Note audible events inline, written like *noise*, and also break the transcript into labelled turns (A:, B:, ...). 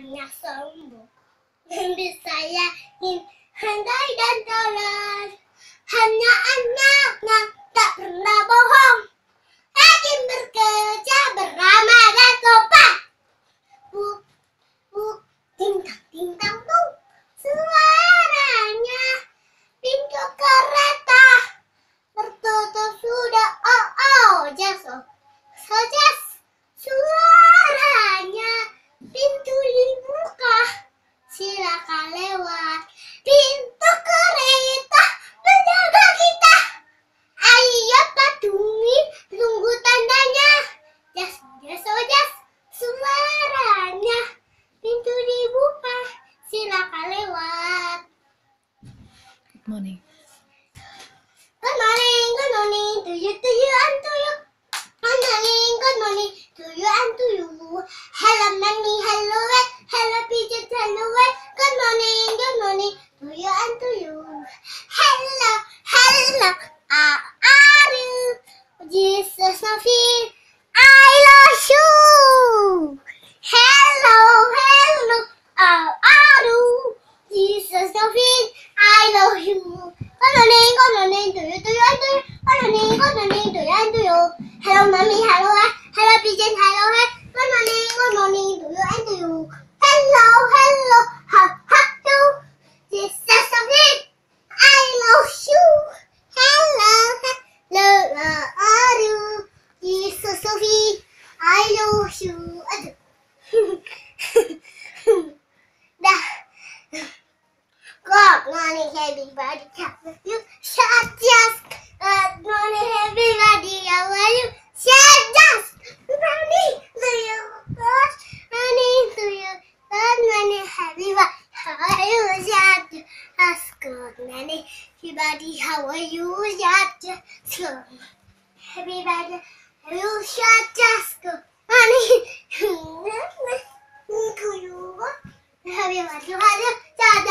A: hanya sombong. Mimpi saya ingin handai dan dolar Hanya anak yang tak pernah bohong.
B: Good morning.
A: Good morning, good morning to you, to you, and to you. Good morning, good morning to you and to you. Hello, mommy, hello, eh, hello, pigeon, hello, eh. Good morning, good morning to you and to you. Hello, hello, how are you? Jesus, nothing. I love you. Hello, hello, how are you? Jesus, nothing. I love you. Good morning, good morning to you, to you, and to you. Good morning, good morning to you, and to you. Hello, mommy, hello, eh. hello, pigeon, hello, eh. Good morning, good morning you, and you. Hello, hello, how are you? This is Sophie. I love you. Hello, hello, how are you? This is Sophie. I love you. *laughs* Good morning, everybody. How you? Shut just. Good morning, I was That's good, Nanny. Everybody, how are you at school? Everybody, how you at school? Nanny, how you at school?